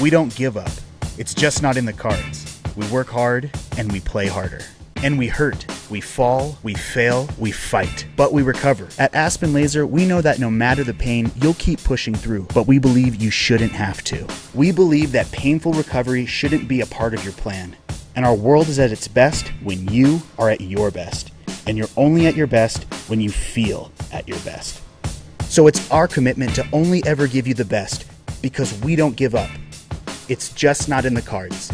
We don't give up. It's just not in the cards. We work hard and we play harder. And we hurt, we fall, we fail, we fight, but we recover. At Aspen Laser, we know that no matter the pain, you'll keep pushing through, but we believe you shouldn't have to. We believe that painful recovery shouldn't be a part of your plan. And our world is at its best when you are at your best. And you're only at your best when you feel at your best. So it's our commitment to only ever give you the best because we don't give up. It's just not in the cards.